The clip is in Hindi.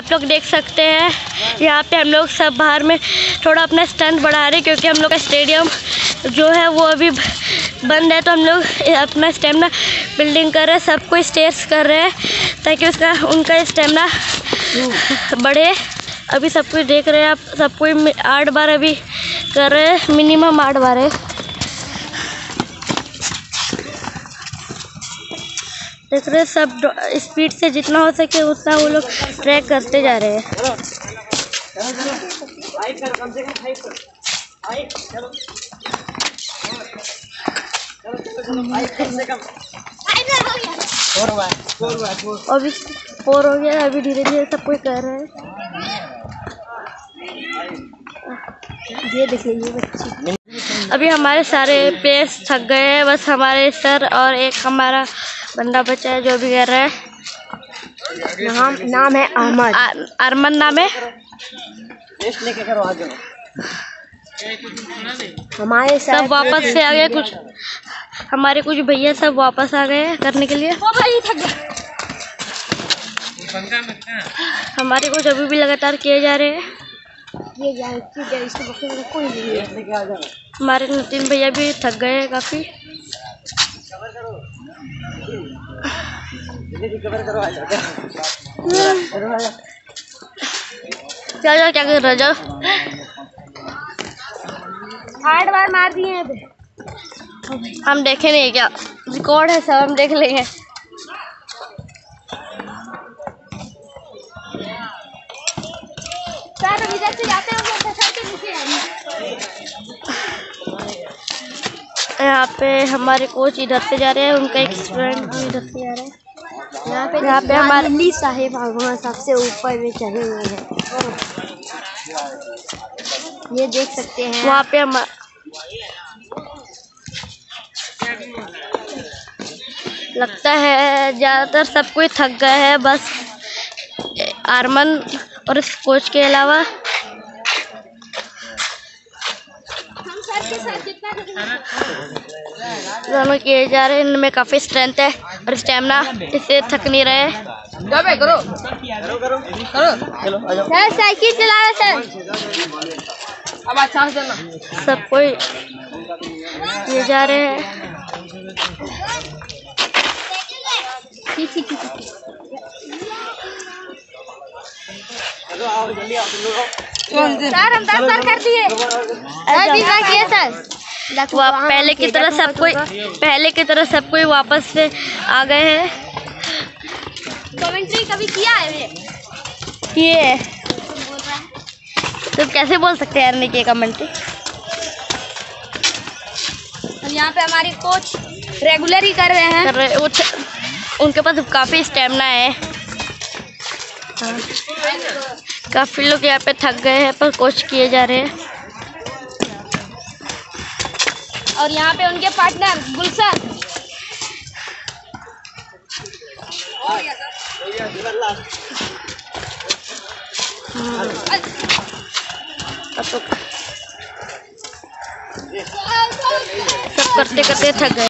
आप लोग देख सकते हैं। यहाँ पे हम लोग सब बाहर में थोड़ा अपना स्टंट बढ़ा रहे क्योंकि हम लोग का स्टेडियम जो है वो अभी बंद है तो हम लोग अपना स्टेमिना बिल्डिंग कर रहे हैं। सब कोई स्टेज कर रहे हैं ताकि उसका, उनका स्टेमिना बढ़े। अभी सब कुछ देख रहे हैं आप, सब कोई आठ बार अभी कर रहे हैं। मिनिमम आठ बार है। हैं, सब स्पीड से जितना हो सके उतना वो लोग ट्रैक करते जा रहे हैं। अभी फोर हो गया, अभी धीरे धीरे सब कोई कर रहे हैं। ये देखिए ये अभी हमारे सारे प्लेयर्स थक गए हैं, बस हमारे सर और एक हमारा बंदा बचा है जो भी कर रहा है। नाम नाम है अहमद। अरमन नाम है? हमारे सब वापस से आ गए कुछ? हमारे कुछ भैया सब वापस आ गए करने के लिए। हमारे कुछ अभी भी लगातार किए जा रहे हैं। हमारे नितिन भैया भी थक गए क्या जाओ जाओ क्या कर रहे जाओ। आठ बार मार दिए हैं हम देखे नहीं क्या। रिकॉर्ड है सब हम देख लेंगे। यहाँ पे हमारे कोच इधर से जा रहे हैं उनका एक स्टूडेंट भी इधर से जा रहा है। यहाँ पे यहाँ पे हमारे दिल्ली साहेब भगवान सबसे ऊपर में चढ़े हुए हैं। ये देख सकते हैं वहाँ पे हम लगता है ज़्यादातर सब कोई थक गए हैं बस आर्मन और इस कोच के अलावा दोनों किए जा रहे हैं इनमें काफ़ी स्ट्रेंथ है और स्टेमिना इससे थक नहीं रहे। करो। सर साइकिल चला रहे सर। अब अच्छा से चलना। सब कोई किए जा रहे हैं। सर हम दस बार कर दिए। दस बीस बार किए सर पहले की तरह सब कोई पहले की तरह सब कोई वापस से आ गए हैं। कमेंट्री कभी किया है ये? तो कैसे बोल सकते हैं यार नहीं कमेंट्री? और यहाँ पे हमारे कोच रेगुलर ही कर रहे हैं। कर रहे वो उनके पास काफ़ी स्टेमिना है। हाँ। काफ़ी लोग यहाँ पे थक गए हैं, पर कोच किए जा रहे हैं। और यहाँ पे उनके पार्टनर गुलशन। तो सब करते करते थक गए।